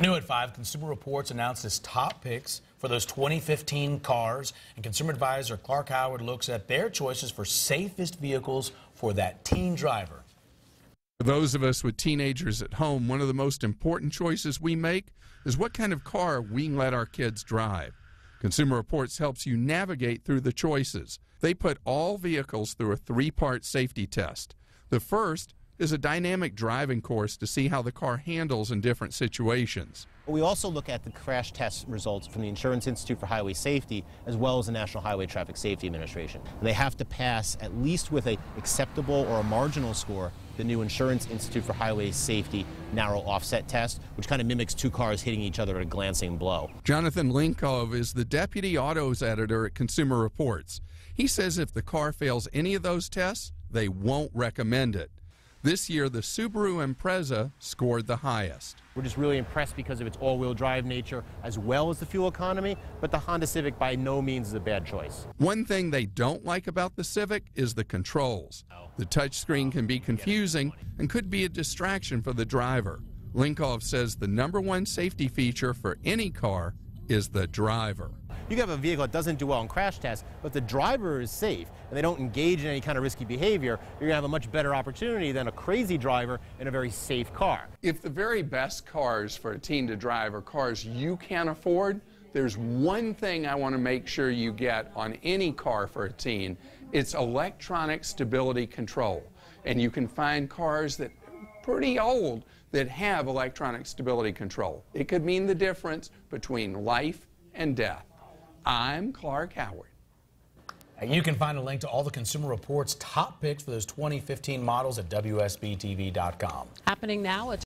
New at 5, Consumer Reports announced its top picks for those 2015 cars. And consumer advisor Clark Howard looks at their choices for safest vehicles for that teen driver. For those of us with teenagers at home, one of the most important choices we make is what kind of car we let our kids drive. Consumer Reports helps you navigate through the choices. They put all vehicles through a three part safety test. The first is a dynamic driving course to see how the car handles in different situations. We also look at the crash test results from the Insurance Institute for Highway Safety as well as the National Highway Traffic Safety Administration. They have to pass at least with a acceptable or a marginal score the new Insurance Institute for Highway Safety narrow offset test, which kind of mimics two cars hitting each other at a glancing blow. Jonathan Linkov is the deputy autos editor at Consumer Reports. He says if the car fails any of those tests, they won't recommend it. This year, the Subaru Impreza scored the highest. We're just really impressed because of its all-wheel drive nature as well as the fuel economy, but the Honda Civic by no means is a bad choice. One thing they don't like about the Civic is the controls. The touchscreen can be confusing and could be a distraction for the driver. Linkov says the number one safety feature for any car is the driver. You can have a vehicle that doesn't do well in crash tests, but the driver is safe and they don't engage in any kind of risky behavior, you're going to have a much better opportunity than a crazy driver in a very safe car. If the very best cars for a teen to drive are cars you can't afford, there's one thing I want to make sure you get on any car for a teen. It's electronic stability control. And you can find cars that pretty old that have electronic stability control. It could mean the difference between life and death. I'm Clark Howard. You can find a link to all the Consumer Reports top picks for those 2015 models at WSBTV.com. Happening now.